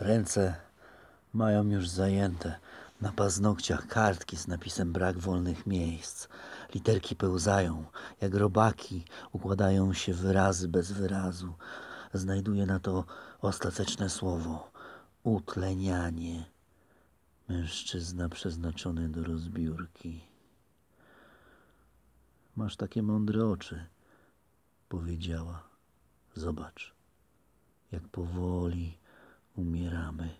Ręce mają już zajęte. Na paznokciach kartki z napisem brak wolnych miejsc. Literki pełzają, jak robaki układają się wyrazy bez wyrazu. Znajduję na to ostateczne słowo utlenianie. Mężczyzna przeznaczony do rozbiórki. Masz takie mądre oczy, powiedziała. Zobacz, jak powoli umieramy.